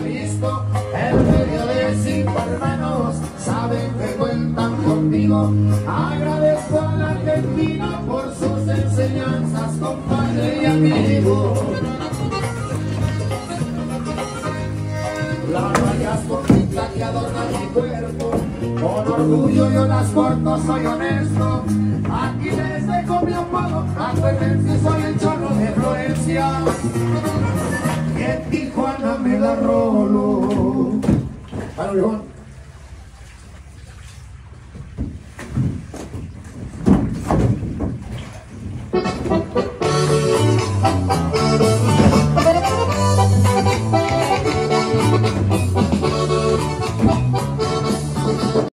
Listo, el medio de cinco hermanos saben que cuentan conmigo. Agradezco a la Argentina por sus enseñanzas, compadre y amigo. Las rayas cortitas que adornan mi cuerpo, con orgullo yo las corto, soy honesto. Aquí les dejo mi apodo, acuérdense, soy el chorro de Florencia. Y en Tijuana me la rolo.